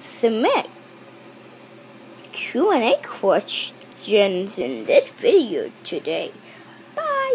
submit Q&A questions in this video today. Bye!